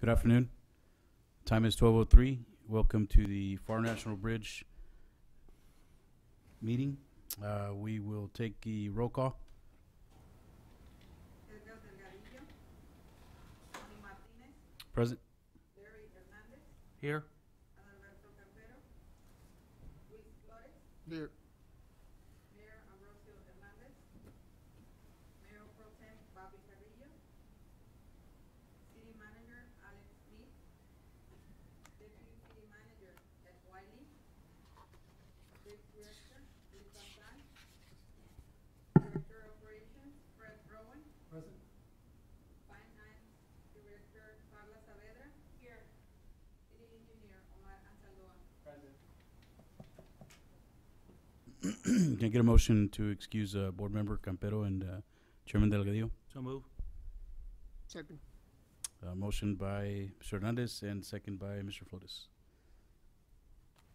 Good afternoon. Time is twelve oh three. Welcome to the Pharr National Bridge meeting. Uh, we will take the roll call. Edgar Delgadillo. Tony Martinez. Present. Here. Adalberto Campero. Luis Flores. Here. Mayor Ambrosio Hernandez. Mayor Pro Tem Bobby Carrillo. City Manager Alex Smith. Deputy City Manager Ed Wiley. Dick Director Lee Santan. Director of Operations Fred Rowan. Present. Finance Director Carla Saavedra. Here. City Engineer Omar Anzaldúa. Present. Can I get a motion to excuse, uh, Board Member Campero and, uh, Chairman Delgadillo? So move. Second. Uh, motion by Mr. Hernandez and second by Mr. Flores.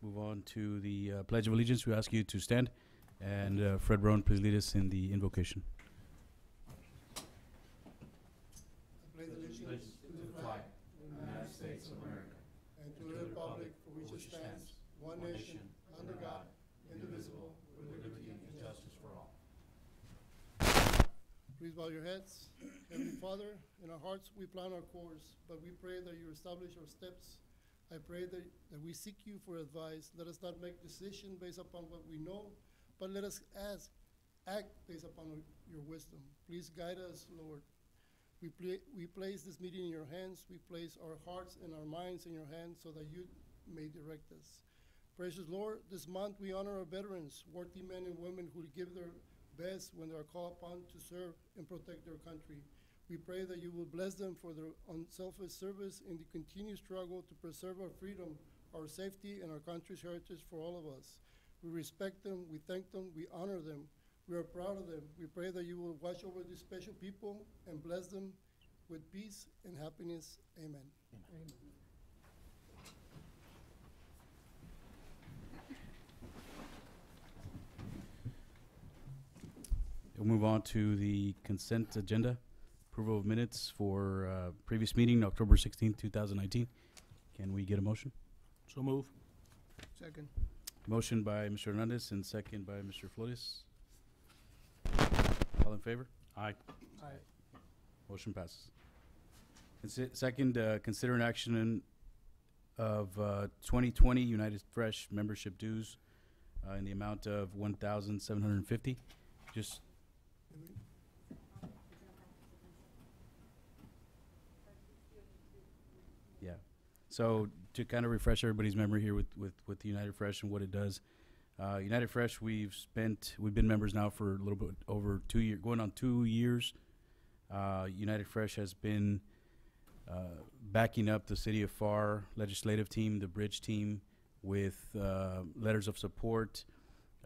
Move on to the, uh, Pledge of Allegiance. We ask you to stand. And, uh, Fred Brown, please lead us in the invocation. I pledge allegiance to the flag of the United States of America and to the republic for which it stands, one nation, under God, indivisible, with liberty and justice for all. Please bow your heads. Heavenly Father, in our hearts we plan our course, but we pray that you establish our steps. I pray that, that we seek you for advice. Let us not make decisions based upon what we know, but let us ask, act based upon your wisdom. Please guide us, Lord. We, we place this meeting in your hands. We place our hearts and our minds in your hands so that you may direct us. Precious Lord, this month we honor our veterans, worthy men and women who give their best when they are called upon to serve and protect their country. We pray that you will bless them for their unselfish service in the continued struggle to preserve our freedom, our safety, and our country's heritage for all of us. We respect them, we thank them, we honor them. We are proud of them. We pray that you will watch over these special people and bless them with peace and happiness. Amen. Amen. We'll move on to the consent agenda. Approval of minutes for uh, previous meeting, October sixteenth, two thousand nineteen. Can we get a motion? So move. Second. Motion by Mr. Hernandez and second by Mr. Flores. All in favor? Aye. Aye. Motion passes. Consi- Second, uh, consider an action in- of uh, 2020 United Fresh membership dues uh, in the amount of 1,750. Just, yeah. So to kind of refresh everybody's memory here with, with, with United Fresh and what it does. Uh, United Fresh, we've spent, we've been members now for a little bit over two years, going on two years. Uh, United Fresh has been uh, backing up the City of Pharr legislative team, the bridge team, with uh, letters of support,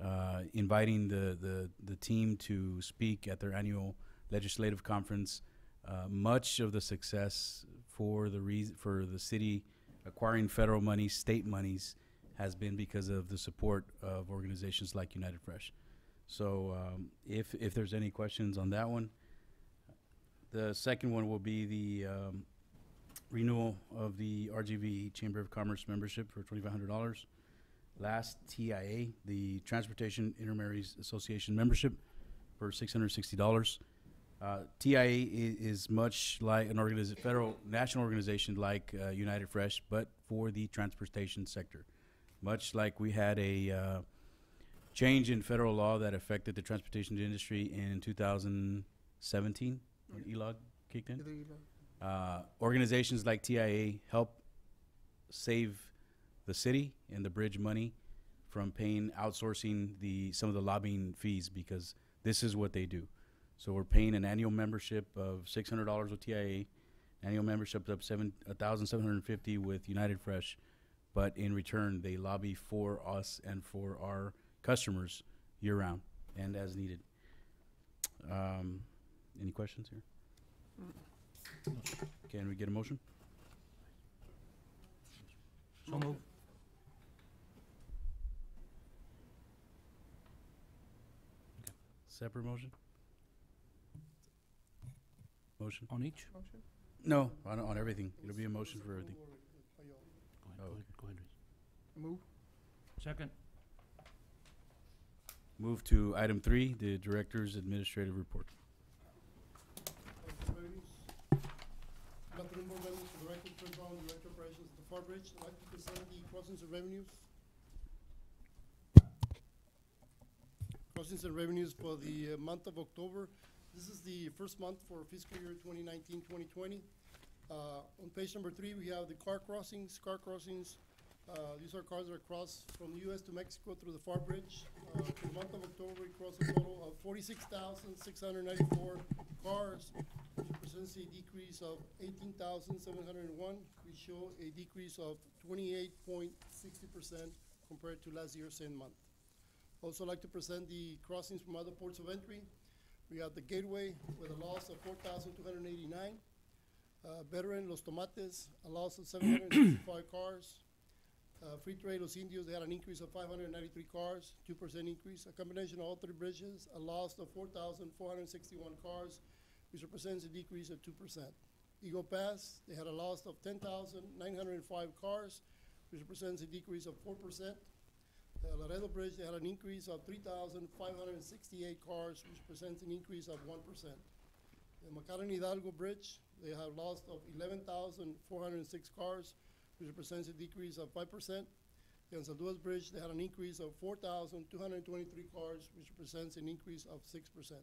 uh, inviting the, the, the team to speak at their annual legislative conference. Uh, much of the success for the reason, for the city acquiring federal money, state monies, has been because of the support of organizations like United Fresh. So um, if, if there's any questions on that one, the second one will be the um, renewal of the RGV Chamber of Commerce membership for twenty-five hundred dollars. Last TIA, the Transportation Intermediaries Association membership for six hundred sixty dollars. Uh, TIA is much like an organization, federal, national organization like uh, United Fresh, but for the transportation sector. Much like we had a uh, change in federal law that affected the transportation industry in two thousand seventeen, when ELOG kicked in. Uh, organizations like TIA help save the city and the bridge money from paying outsourcing the some of the lobbying fees because this is what they do. So we're paying an annual membership of six hundred dollars with TIA, annual membership of seven a thousand seven hundred fifty with United Fresh, but in return they lobby for us and for our customers year round and as needed. Um, any questions here? Can we get a motion? So move. Separate motion? Motion? On each? Motion? No, on, on everything. It'll be a motion for everything. Or, by y'all. Go ahead, Oh, go okay. ahead, go ahead, Luis. Move. Second. Move to item three, the director's administrative report. Council revenues. Nothing more revenues for the record, Fred Brown, Director of Operations at the Pharr Bridge. I'd like to present the crossings and revenues. Crossings and revenues for the uh, month of October. This is the first month for fiscal year 2019-2020. Uh, on page number three, we have the car crossings, car crossings. Uh, these are cars that cross from the US to Mexico through the Pharr Bridge. Uh, for the month of October, we crossed a total of forty-six thousand, six hundred ninety-four cars, which represents a decrease of eighteen thousand, seven hundred and one. We show a decrease of twenty-eight point sixty percent compared to last year's same month. Also like to present the crossings from other ports of entry. We have the Gateway with a loss of four thousand, two hundred and eighty-nine. Uh, Veteran Los Tomates, a loss of seven hundred and sixty-five cars. Uh, Free Trade Los Indios, they had an increase of five hundred and ninety-three cars, two percent increase. A combination of all three bridges, a loss of four thousand four hundred and sixty-one cars, which represents a decrease of two percent. Eagle Pass, they had a loss of ten thousand nine hundred and five cars, which represents a decrease of four percent. The Laredo Bridge, they had an increase of three thousand five hundred and sixty-eight cars, which presents an increase of one percent. The McAllen Hidalgo Bridge, they have lost of eleven thousand four hundred and six cars, which represents a decrease of five percent. The Anzalduas Bridge, they had an increase of four thousand two hundred and twenty-three cars, which represents an increase of six percent.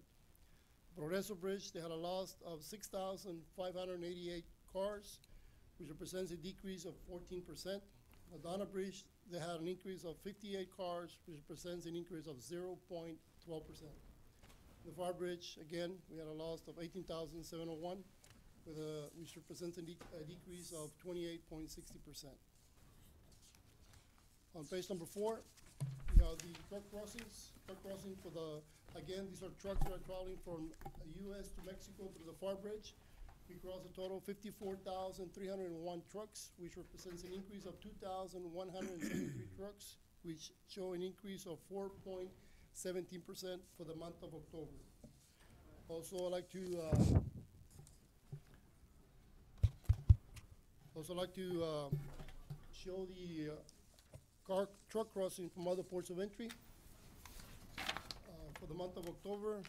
Progreso Bridge, they had a loss of six thousand five hundred and eighty-eight cars, which represents a decrease of fourteen percent. Madonna Bridge, they had an increase of fifty-eight cars, which represents an increase of zero point twelve percent. The Pharr Bridge, again, we had a loss of 18,701, with a, which represents a, dec- a decrease of twenty-eight point sixty percent. On page number four, we have the truck crossings, truck crossing for the, again, these are trucks that are traveling from the US to Mexico through the Pharr Bridge. We crossed a total of fifty-four thousand three hundred and one trucks, which represents an increase of two thousand one hundred and seventy-three trucks, which show an increase of four point seventeen percent for the month of October. Also, I'd like to, uh, also like to, uh, show the, uh, car, truck crossing from other ports of entry. Uh, for the month of October,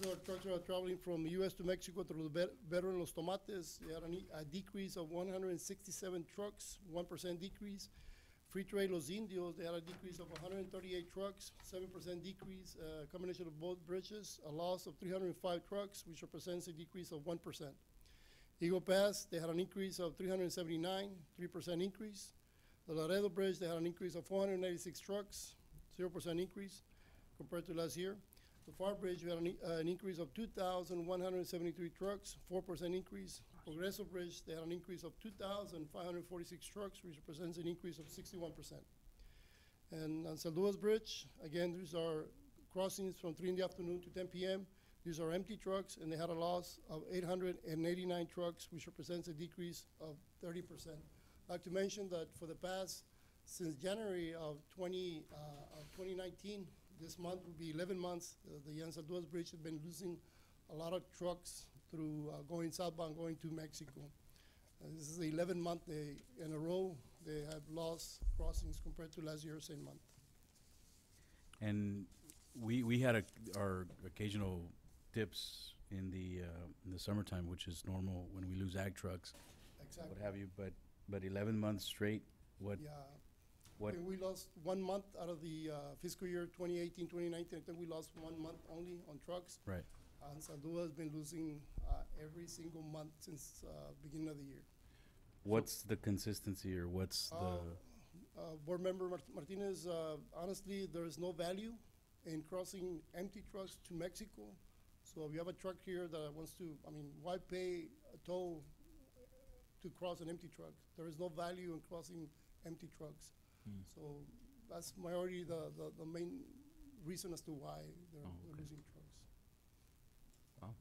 trucks are traveling from the US to Mexico through the Veteran Los Tomates. They had a, a decrease of one hundred and sixty-seven trucks, one percent decrease. Free Trade Los Indios, they had a decrease of hundred and thirty-eight trucks, seven percent decrease, uh, combination of both bridges, a loss of three hundred and five trucks, which represents a decrease of one percent. Eagle Pass, they had an increase of three hundred and seventy-nine, three percent increase. The Laredo Bridge, they had an increase of four hundred and ninety-six trucks, zero percent increase compared to last year. The Pharr Bridge, we had an, uh, an increase of two thousand one hundred and seventy-three trucks, four percent increase. Progreso Bridge, they had an increase of two thousand five hundred and forty-six trucks, which represents an increase of sixty-one percent. And Anzalduas Bridge, again, these are crossings from three in the afternoon to ten PM. These are empty trucks, and they had a loss of eight hundred and eighty-nine trucks, which represents a decrease of thirty percent. I'd like to mention that for the past, since January of twenty, uh, of twenty nineteen, this month will be eleven months, uh, the Anzalduas Bridge has been losing a lot of trucks through, uh, going southbound, going to Mexico. Uh, This is the eleventh month they, in a row, they have lost crossings compared to last year's same month. And we, we had a, our occasional dips in the, uh, in the summertime, which is normal when we lose ag trucks, exactly. what have you, but, but eleven months straight, what, yeah. What, We lost one month out of the uh, fiscal year 2018, 2019. I think we lost one month only on trucks. right, Anzaldua has been losing uh, every single month since uh, beginning of the year. what's the consistency or what's Uh, the, Uh, Board Member Mart- Martinez, uh, honestly, there is no value in crossing empty trucks to Mexico. So if you have a truck here that wants to, I mean, why pay a toll to cross an empty truck? There is no value in crossing empty trucks. Hmm. So that's majority, the, the, the main reason as to why they're Oh, okay. losing trucks. Wow.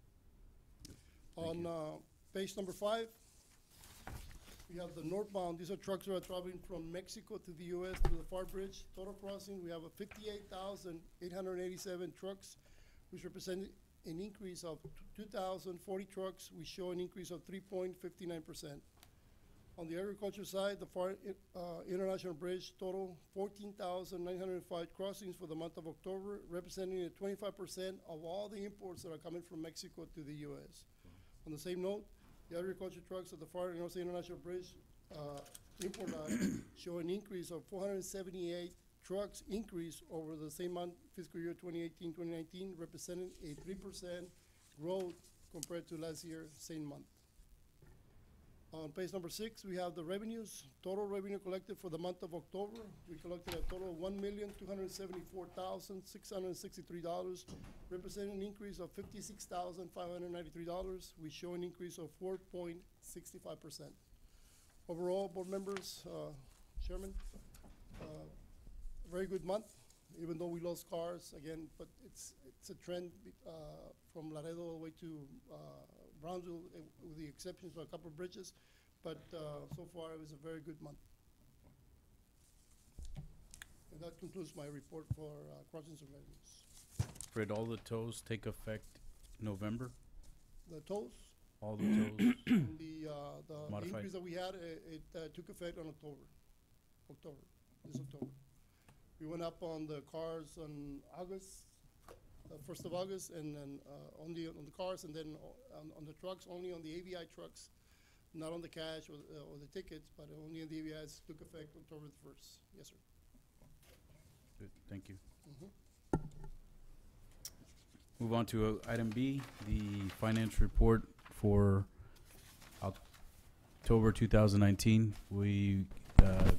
Thank On, uh, page number five, we have the northbound, these are trucks that are traveling from Mexico to the US through the Pharr Bridge. Total crossing, we have a fifty-eight thousand eight hundred and eighty-seven trucks, which represent an increase of two thousand forty trucks. We show an increase of three point fifty-nine percent. On the agriculture side, the Pharr uh, International Bridge total fourteen thousand nine hundred and five crossings for the month of October, representing twenty-five percent of all the imports that are coming from Mexico to the US. On the same note, the agriculture trucks at the Pharr International Bridge uh, import line show an increase of four hundred and seventy-eight trucks increase over the same month fiscal year 2018-2019, representing a three percent growth compared to last year, same month. On page number six, we have the revenues. Total revenue collected for the month of October, we collected a total of one million, two hundred and seventy-four thousand, six hundred and sixty-three dollars, representing an increase of fifty-six thousand, five hundred and ninety-three dollars. We show an increase of four point sixty-five percent. Overall, board members, uh, Chairman, uh, very good month, even though we lost cars again, but it's, it's a trend, uh, from Laredo all the way to, uh, Brownsville, eh, with the exceptions of a couple of bridges, but, uh, so far it was a very good month. And that concludes my report for, uh, crossings and revenues. Fred, all the tolls take effect November? The tolls, All the tolls? and the, uh, the- the Modified. increase that we had, eh, it, uh, took effect on October, October, this October. We went up on the cars on August, uh, first of August, and then, uh, only on the cars, and then on, on the trucks, only on the AVI trucks, not on the cash or, uh, or the tickets, but only on the AVIs took effect October the first. Yes, sir. Good, thank you. Mhm. Move on to uh, item B, the finance report for October two thousand nineteen. We, uh,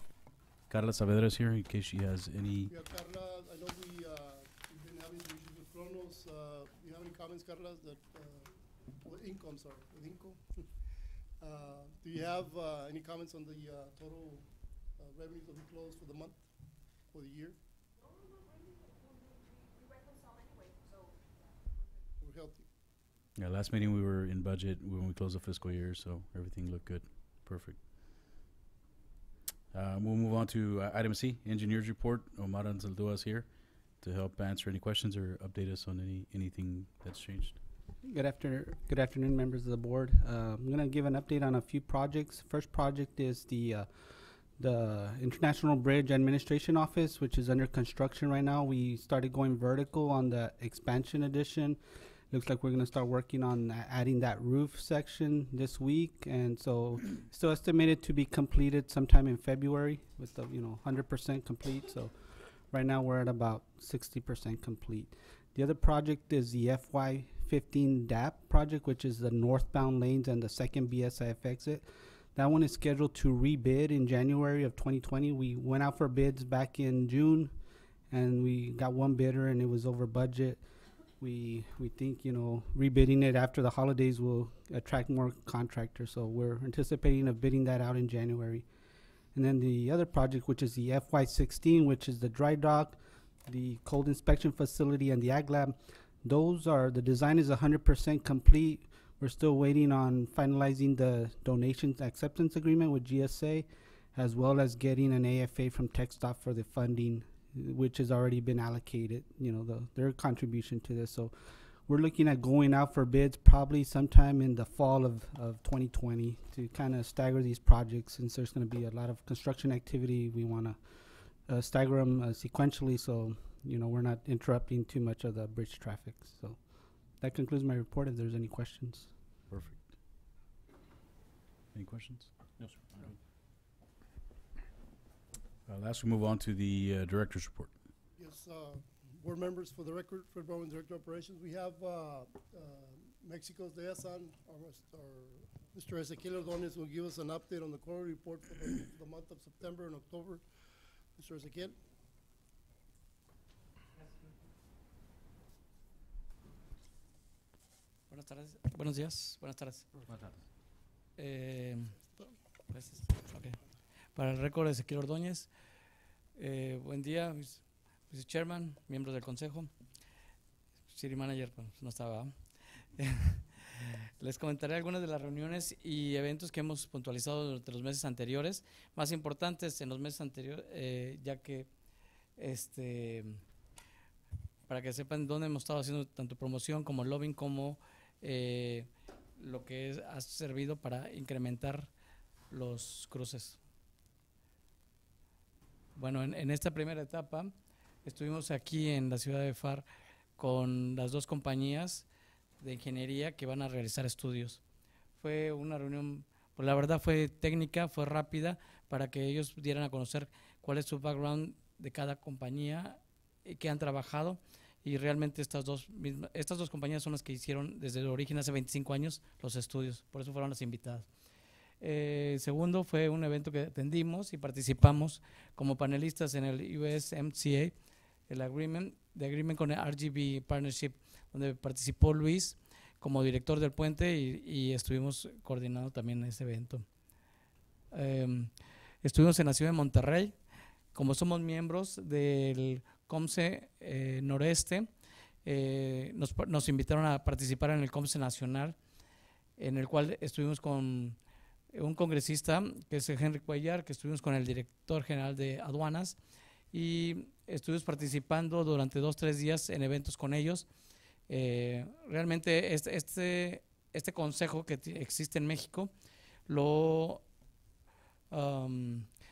Carla Saavedra is here in case she has any, Yeah, Carla, I know we, uh, we've been having some issues with Kronos. Uh, do you have any comments, Carla, that, uh, with Inco, I'm sorry, with Inco? Uh, do you have, uh, any comments on the, uh, total, uh, revenues that we closed for the month, for the year? We're healthy. yeah, last meeting we were in budget when we closed the fiscal year, so everything looked good. Perfect. Uh, we'll move on to uh, item C, engineers report. Omar Anzaldúa is here to help answer any questions or update us on any, anything that's changed. Good after, good afternoon, members of the board. Uh, I'm gonna give an update on a few projects. First project is the, uh, the International Bridge Administration Office, which is under construction right now. We started going vertical on the expansion addition. Looks like we're gonna start working on adding that roof section this week, and so still estimated to be completed sometime in February with the, you know, hundred percent complete, so right now we're at about sixty percent complete. The other project is the FY fifteen DAP project, which is the northbound lanes and the second BSIF exit. That one is scheduled to rebid in January of twenty twenty. We went out for bids back in June and we got one bidder and it was over budget. We, we think, you know, rebidding it after the holidays will attract more contractors, so we're anticipating of bidding that out in January. And then the other project, which is the FY sixteen, which is the dry dock, the cold inspection facility and the ag lab, those are, the design is hundred percent complete. We're still waiting on finalizing the donations acceptance agreement with GSA, as well as getting an AFA from TxDOT for the funding, which has already been allocated, you know, the, their contribution to this. So we're looking at going out for bids probably sometime in the fall of, of twenty twenty to kind of stagger these projects, since there's gonna be a lot of construction activity. We wanna, uh, stagger them uh, sequentially, so, you know, we're not interrupting too much of the bridge traffic, so. That concludes my report, if there's any questions. Perfect. Any questions? No, sir. Uh, last we move on to the uh, director's report. Yes, uh, board members, for the record, Fred Bowen, Director of Operations, we have, uh, uh, Mexico's liaison, our, our, Mr. Ezequiel Ordonez will give us an update on the quarterly report for the, the month of September and October. Mr. Ezequiel? Buenas tardes. Buenos días. Buenas tardes. Buenas tardes. Eh, gracias. Ok. Para el récord, Ezequiel Ordóñez. Eh, buen día, Mr. Mr. Chairman, miembros del consejo. City Manager, pues, no estaba. Les comentaré algunas de las reuniones y eventos que hemos puntualizado durante los meses anteriores, más importantes en los meses anteriores, eh, ya que este para que sepan dónde hemos estado haciendo tanto promoción como lobbying como eh, lo que es- ha servido para incrementar los cruces. Bueno, en, en esta primera etapa estuvimos aquí en la ciudad de FAR con las dos compañías de ingeniería que van a realizar estudios. Fue una reunión, pues la verdad fue técnica, fue rápida, para que ellos dieran a conocer cuál es su background de cada compañía y que han trabajado. Y realmente estas dos, misma- estas dos compañías son las que hicieron desde el origen, hace 25 años, los estudios. Por eso fueron las invitadas. Eh, segundo, fue un evento que atendimos y participamos como panelistas en el USMCA, el agreement, de agreement con el RGB Partnership, donde participó Luis como director del puente y, y estuvimos coordinando también ese evento. Em, estuvimos en la ciudad de Monterrey, como somos miembros del COMSE eh, Noreste, eh, nos, nos invitaron a participar en el COMSE Nacional, en el cual estuvimos con un congresista, que es Henry Cuellar, que estuvimos con el director general de aduanas y estuvimos participando durante dos, tres días en eventos con ellos. Eh, realmente este, este, este consejo que existe en México lo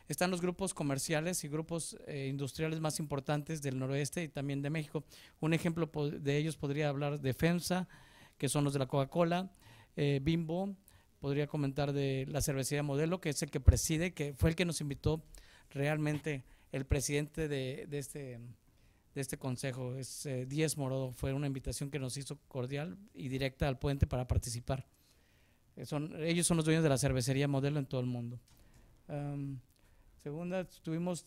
están los grupos comerciales y grupos eh, industriales más importantes del noroeste y también de México. Un ejemplo de ellos podría hablar de FEMSA, que son los de la Coca-Cola, eh, Bimbo, podría comentar de la cervecería Modelo, que es el que preside, que fue el que nos invitó realmente el presidente de, de este de este consejo, es eh, Díez Morodo, fue una invitación que nos hizo cordial y directa al puente para participar. Eh, son, ellos son los dueños de la cervecería Modelo en todo el mundo. Am, segunda, tuvimos,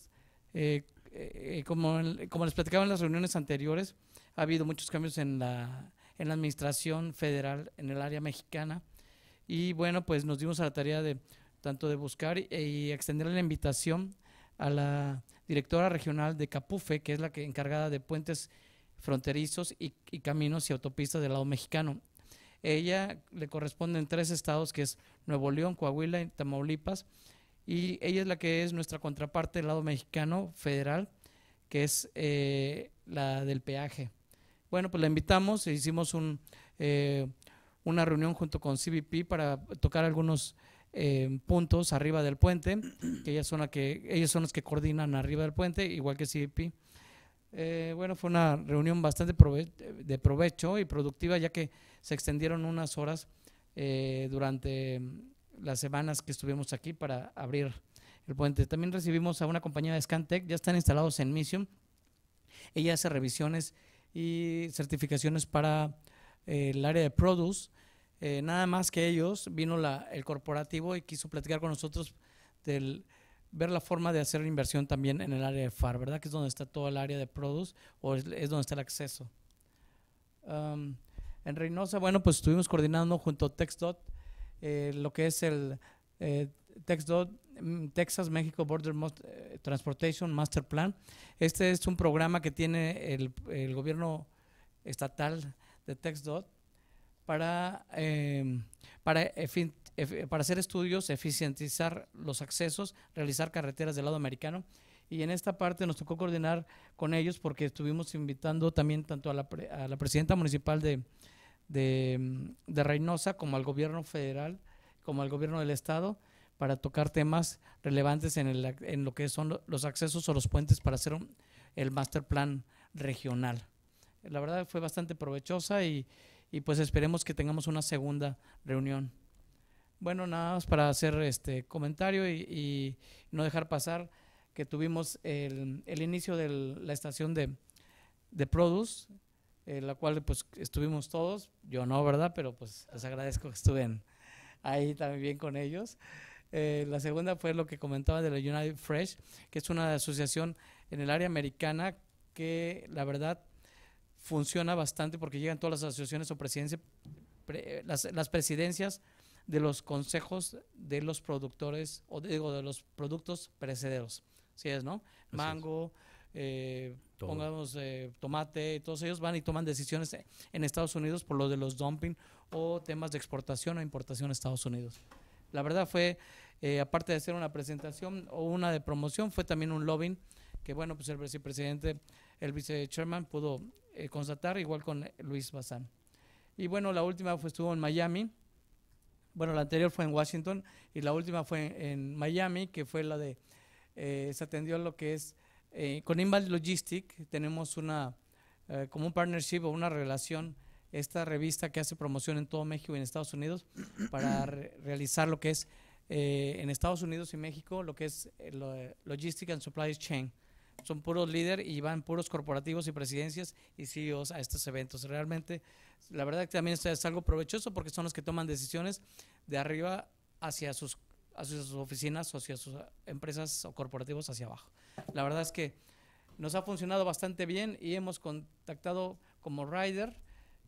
eh, eh, como, como les platicaba en las reuniones anteriores, ha habido muchos cambios en la, en la administración federal en el área mexicana y bueno, pues nos dimos a la tarea de tanto de buscar y extender la invitación a la directora regional de Capufe, que es la que encargada de puentes fronterizos y, caminos y autopistas del lado mexicano. Ella le corresponde en tres estados, que es Nuevo León, Coahuila y Tamaulipas, y ella es la que es nuestra contraparte del lado mexicano federal, que es eh, la del peaje. Bueno, pues la invitamos e hicimos un, eh, una reunión junto con CBP para tocar algunos eh, puntos arriba del puente, que ellas son, la que, ellos son los que coordinan arriba del puente, igual que CBP. Eh, bueno, fue una reunión bastante prove- de provecho y productiva, ya que se extendieron unas horas eh, durante las semanas que estuvimos aquí para abrir el puente. También recibimos a una compañía de Scantec, ya están instalados en Mission. Ella hace revisiones y certificaciones para eh, el área de produce. Eh, nada más que ellos, vino la, el corporativo y quiso platicar con nosotros del ver la forma de hacer inversión también en el área de FAR, ¿verdad? Que es donde está todo el área de produce o es, donde está el acceso. Um, en Reynosa, bueno, pues estuvimos coordinando junto a TexDot eh, lo que es el eh, TexDot, mm, Texas México Border eh, Transportation Master Plan. Este es un programa que tiene el, el gobierno estatal de TexDot para, eh, para, para hacer estudios, eficientizar los accesos, realizar carreteras del lado americano. Y en esta parte nos tocó coordinar con ellos porque estuvimos invitando también tanto a la, pre- a la presidenta municipal de, de, de Reynosa como al gobierno federal, como al gobierno del estado, para tocar temas relevantes en, el, en lo que son lo- los accesos o los puentes para hacer un- el master plan regional. La verdad fue bastante provechosa y, y pues esperemos que tengamos una segunda reunión. Bueno, nada más para hacer este comentario y, y no dejar pasar que tuvimos el, el inicio de la estación de, de Produce, en la cual pues estuvimos todos, yo no, ¿verdad? Pero pues les agradezco que estuvieran ahí también con ellos. Eh, la segunda fue lo que comentaba de la United Fresh, que es una asociación en el área americana que la verdad funciona bastante porque llegan todas las asociaciones o presidencias, pre- las, las presidencias de los consejos de los productores o digo de los productos perecederos. ¿Sí es, no? Mango, eh, pongamos eh, tomate, todos ellos van y toman decisiones en Estados Unidos por lo de los dumping o temas de exportación o importación a Estados Unidos. La verdad fue, eh, aparte de hacer una presentación o una de promoción, fue también un lobbying que, bueno, pues el vicepresidente el vice-chairman pudo eh, constatar, igual con Luis Bazán. Y bueno, la última fue, estuvo en Miami. Bueno, la anterior fue en Washington y la última fue en, en Miami, que fue la de, eh, se atendió lo que es, eh, con Invalid Logistic tenemos una, como un partnership o una relación, esta revista que hace promoción en todo México y en Estados Unidos para re- realizar lo que es eh, en Estados Unidos y México, lo que es eh, lo, eh, Logistic and Supply Chain. Son puros líder y van puros corporativos y presidencias y CEOs a estos eventos. Realmente, la verdad que también es algo provechoso porque son los que toman decisiones de arriba hacia sus, hacia sus oficinas o hacia sus empresas o corporativos hacia abajo. La verdad es que nos ha funcionado bastante bien y hemos contactado como Rider,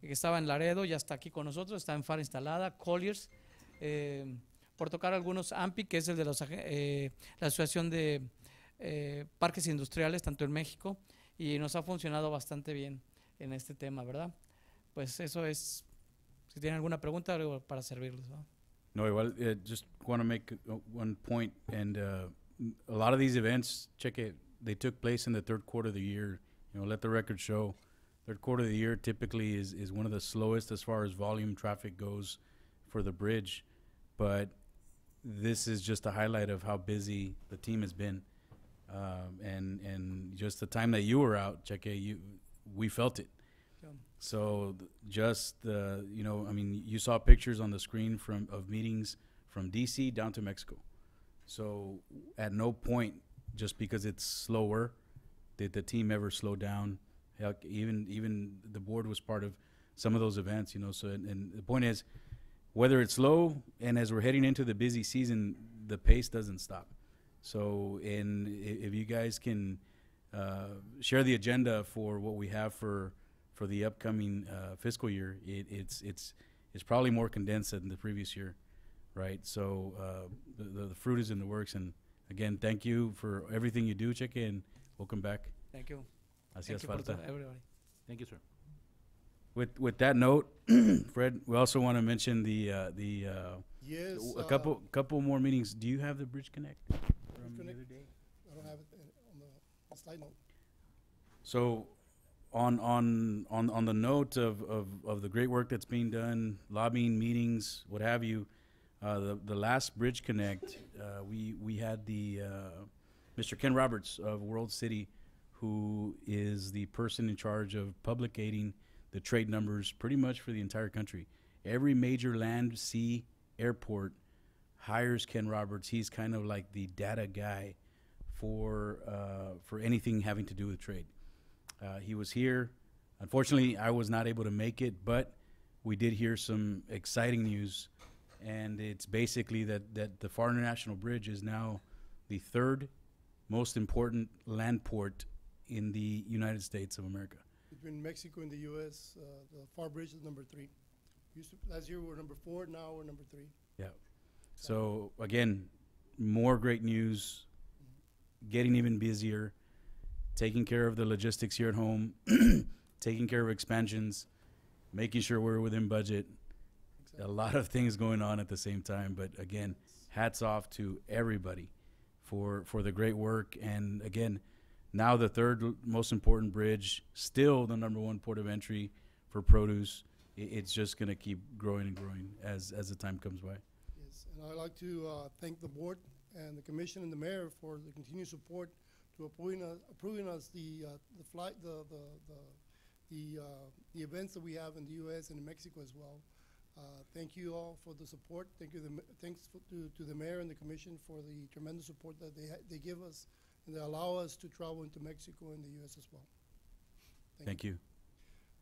que estaba en Laredo, ya está aquí con nosotros, está en FAR instalada, Colliers, eh, por tocar algunos AMPI, que es el de los, eh, la Asociación de eh, Parques Industriales, tanto en México, y nos ha funcionado bastante bien en este tema, ¿verdad? Pues eso es, si tienen alguna pregunta, para servirles. ¿no? No, igual, uh, just want to make one point, and uh, a lot of these events, check it, they took place in the third quarter of the year. You know, let the record show. Third quarter of the year typically is, is one of the slowest as far as volume traffic goes for the bridge, but this is just a highlight of how busy the team has been. Um, and and just the time that you were out, check you we felt it. Yeah. So th- just the you know, I mean, you saw pictures on the screen from of meetings from DC down to Mexico. So at no point, just because it's slower, did the team ever slow down. Heck, even even the board was part of some of those events, you know. So and, and the point is, whether it's slow and as we're heading into the busy season, the pace doesn't stop. So in if you guys can uh, share the agenda for what we have for for the upcoming uh, fiscal year, it, it's it's it's probably more condensed than the previous year, right? So uh, the, the the fruit is in the works, and again, thank you for everything you do, Cheque, and welcome back. Thank you. Hacías Thank you for falta. everybody. Thank you, sir. With with that note, Fred, we also want to mention the uh, the uh, Yes. a uh, couple couple more meetings. Do you have the Bridge Connect? from the Connect. other day? I don't have it uh, the slide note. So, on on on on the note of, of, of the great work that's being done, lobbying meetings, what have you, uh, the the last Bridge Connect, uh, we we had the uh, Mr. Ken Roberts of World City, who is the person in charge of publicating the trade numbers pretty much for the entire country. Every major land, sea, airport hires Ken Roberts. He's kind of like the data guy for uh, for anything having to do with trade. Uh, he was here. Unfortunately, I was not able to make it, but we did hear some exciting news, and it's basically that that the Pharr International Bridge is now the third most important land port in the United States of America. Between Mexico and the US, uh, the Pharr Bridge is number three. Used to, last year we were number four, now we're number three. Yeah. So again, more great news. Getting even busier, taking care of the logistics here at home, taking care of expansions, making sure we're within budget. A lot of things going on at the same time, but again, hats off to everybody for for the great work. And again, now the third l- most important bridge, still the number one port of entry for produce. It's just going to keep growing and growing as as the time comes by. Yes, and I'd like to uh, thank the board and the commission and the mayor for the continued support to approving us, approving us the, uh, the flight, the, the, the, the, uh, the events that we have in the US and in Mexico as well. Uh, Thank you all for the support. Thank you, the thanks f- to, to the mayor and the commission for the tremendous support that they, ha- they give us and they allow us to travel into Mexico and the US as well. Thank you.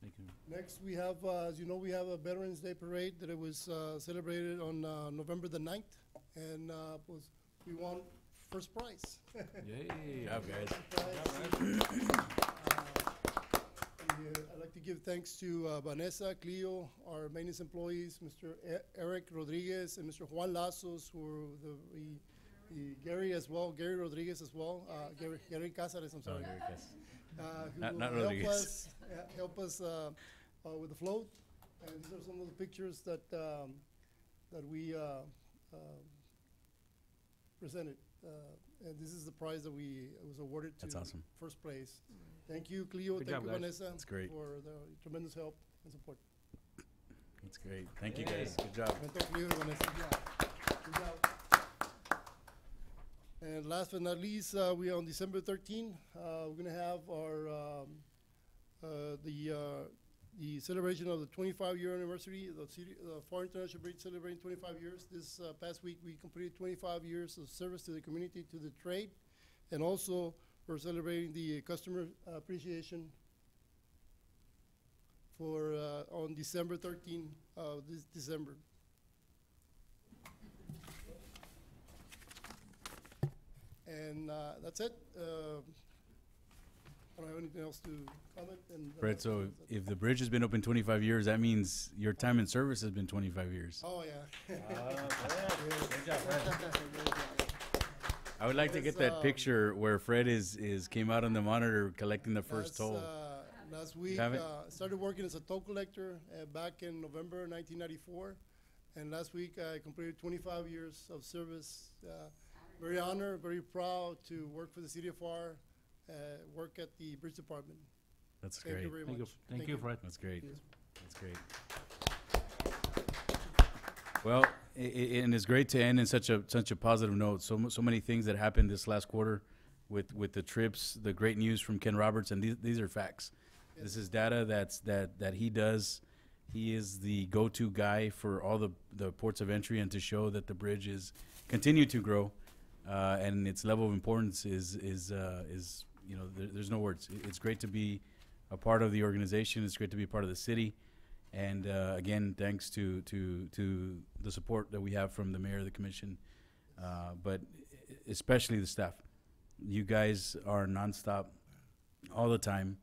Thank you. Next, we have, uh, as you know, we have a Veterans Day Parade that it was uh, celebrated on uh, November the 9th, and uh, was, we won first prize. Yay. Job, guys. Uh, uh, I'd like to give thanks to uh, Vanessa, Cleo, our maintenance employees, Mr. E- Eric Rodriguez, and Mr. Juan Lazos, who are the, the- the Gary as well, Gary Rodriguez as well, uh, Gary, Gary Cázares, I'm Oh, sorry good. uh, who Not- will not help Rodriguez. us, uh, help us uh, uh, with the float. And these are some of the pictures that, um, that we uh, um, presented. Uh, And this is the prize that we, was awarded to. That's awesome. First place. Thank you, Cleo. Good Thank job, you, guys. Vanessa. That's great. For the tremendous help and support. That's great. Thank you guys. Good job. Thank you, Vanessa. Good job. And last but not least, uh, we on December 13, uh, we're gonna have our, um, uh, the, uh, the celebration of the 25-year anniversary, the city, the Pharr International Bridge celebrating 25 years. This uh, past week, we completed 25 years of service to the community, to the trade, and also we're celebrating the customer appreciation for, uh, on December 13, uh, this December. And uh, that's it. I don't have anything else to comment. And uh, Fred, so if the bridge has been open 25 years, that means your time in service has been 25 years. oh yeah. I would like to get that um, picture where Fred is, is, came out on the monitor collecting the first Last, toll. uh, last week, have it? uh, started working as a toll collector uh, back in November 1994, and last week I completed 25 years of service. Uh, very honored, very proud to work for the city of Pharr, uh, work at the bridge department. That's Thank great. you very Thank you, much. thank you, Fred. That's great. Yes. That's great. Well, i- i- and it's great to end in such a such a positive note. So mu- so many things that happened this last quarter, with with the trips, the great news from Ken Roberts, and these these are facts. This is data that's that that he does. He is the go-to guy for all the the ports of entry, and to show that the bridge is continue to grow, uh, and its level of importance is is uh, is you know there, there's no words. It- It's great to be a part of the organization. It's great to be a part of the city. And uh, again, thanks to, to, to the support that we have from the mayor, the commission, uh, but especially the staff. You guys are nonstop all the time,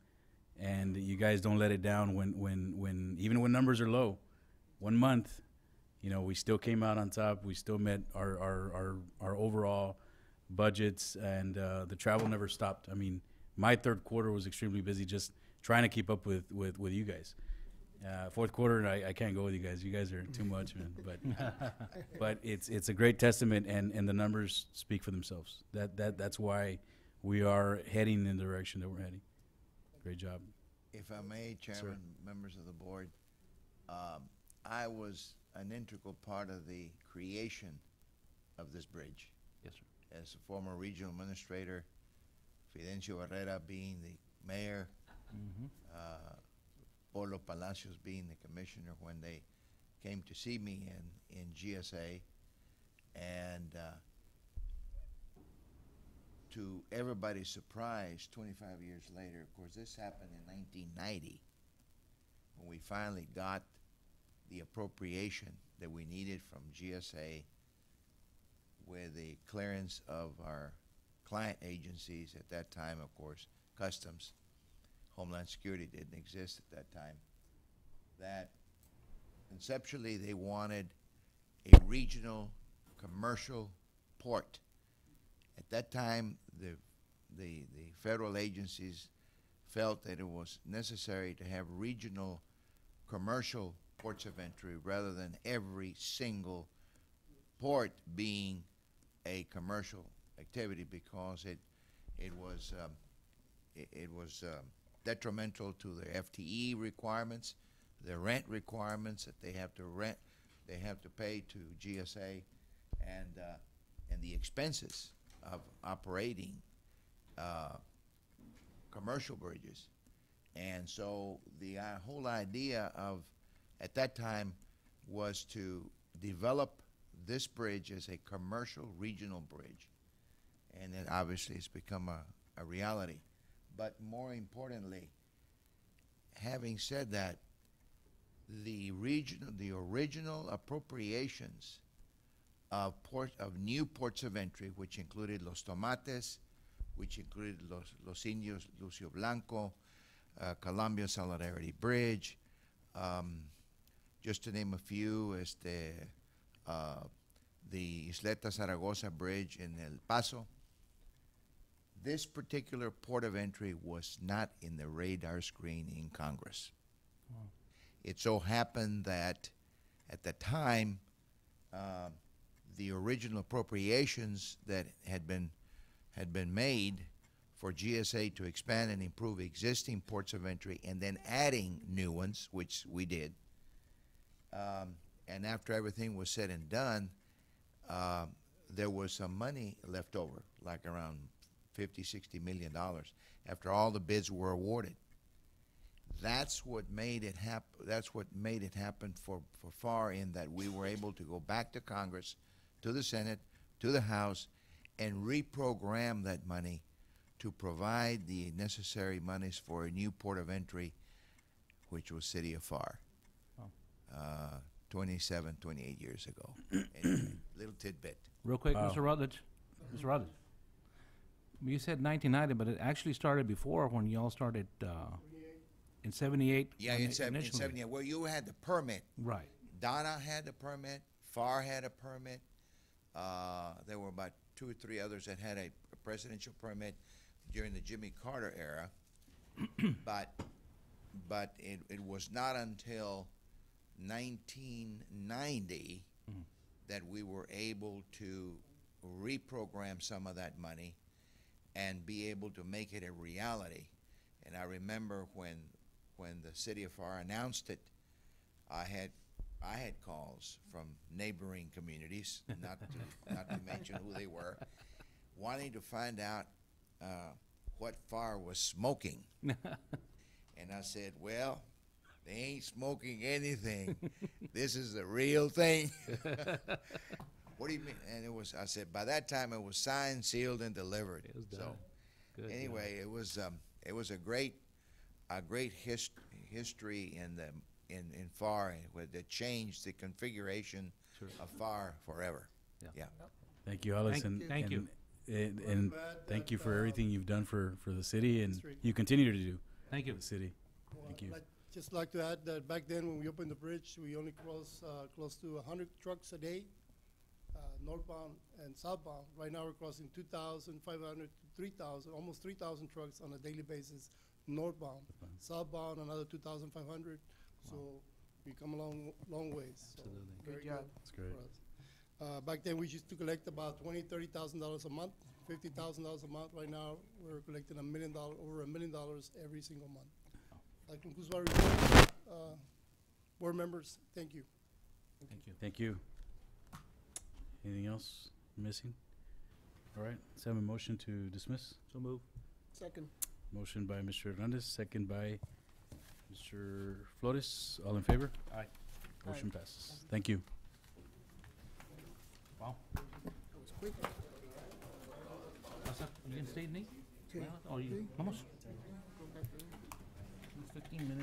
and you guys don't let it down when, when, when even when numbers are low. One month, you know, we still came out on top. We still met our, our, our, our overall budgets, and uh, the travel never stopped. I mean, my third quarter was extremely busy just trying to keep up with, with, with you guys. Uh, fourth quarter, I, I can't go with you guys. You guys are too much, man. But but it's it's a great testament, and, and the numbers speak for themselves. That that that's why we are heading in the direction that we're heading. Great job. If I may, Chairman, members of the board, um, I was an integral part of the creation of this bridge. Yes, sir. As a former regional administrator, Fidencio Herrera being the mayor, Mhm. uh, Polo Palacios being the commissioner when they came to see me in, in GSA. And uh, to everybody's surprise, 25 years later, of course, this happened in 1990 when we finally got the appropriation that we needed from GSA with the clearance of our client agencies at that time, of course, Customs. Homeland Security didn't exist at that time, that conceptually they wanted a regional commercial port. At that time, the, the, the federal agencies felt that it was necessary to have regional commercial ports of entry rather than every single port being a commercial activity because it, it was, um, it, it was, um, detrimental to their FTE requirements, their rent requirements that they have to rent, they have to pay to GSA, and, uh, and the expenses of operating, uh, commercial bridges. And so the uh, whole idea of, at that time, was to develop this bridge as a commercial regional bridge. And it obviously has become a, a reality. But more importantly, having said that, the regional, the original appropriations of port, of new ports of entry, which included Los Tomates, which included Los, Los Indios, Lucio Blanco, uh, Colombia Solidarity Bridge, um, just to name a few, este, uh, the Isleta Zaragoza Bridge in El Paso, this particular port of entry was not in the radar screen in Congress. It so happened that at the time, uh, the original appropriations that had been had been made for GSA to expand and improve existing ports of entry and then adding new ones, which we did. Um, and after everything was said and done, um, there was some money left over, like around 50, 60 million dollars, after all the bids were awarded. That's what made it hap- That's what made it happen for, for Pharr in that we were able to go back to Congress, to the Senate, to the House, and reprogram that money to provide the necessary monies for a new port of entry, which was City of Pharr. Wow. Uh, 27, 28 years ago. Anyway, little tidbit. Real quick, Wow. Mr. Rutledge, Mr. Rutledge. You said nineteen ninety, but it actually started before when y'all started, uh, in seventy-eight. Yeah, when in, it seven, in initially- 70, well, you had the permit. Right. Donna had the permit, Pharr had a permit. Uh, there were about two or three others that had a presidential permit during the Jimmy Carter era. but but it, it was not until 1990 that we were able to reprogram some of that money and be able to make it a reality. And I remember when when the city of Pharr announced it, I had I had calls from neighboring communities, not to not to mention who they were, wanting to find out uh, what Pharr was smoking. and I said, "Well, they ain't smoking anything. this is the real thing." what do you mean? And it was. I said, by that time, it was signed, sealed, and delivered. It was so. Good deal. anyway, it was um, it was a great a great his, history in the in in Pharr with that changed the configuration Sure. of Pharr forever. Yeah. yeah. Thank you, Alice, Thank- and thank you. And, and, and glad thank you for uh, everything you've done for for the city, and District. you continue to do Thank you. the city. Well, Thank I'd you. Like- Just like to add that back then, when we opened the bridge, we only crossed, uh, close to hundred trucks a day, uh, northbound and southbound. Right now, we're crossing two thousand five hundred to three thousand, almost three thousand trucks on a daily basis northbound. Southbound, another two thousand five hundred, so we come a long, long ways, Absolutely. very Good job. good That's great. for us. Uh, back then, we used to collect about twenty, thirty thousand dollars a month, fifty thousand dollars a month. Right now, we're collecting a million dollar, over a million dollars every single month. That concludes my report. Uh, Board members, thank you. Thank you. Thank you. Anything else missing? All right, let's have a motion to dismiss. So move. Second. Motion by Mr. Hernandez, second by Mr. Flores. All in favor? Aye. Motion passes. Thank you. Wow. That was quick. What's up? You gonna stay, Nate? Oh, you, vamos. Fifteen minutes.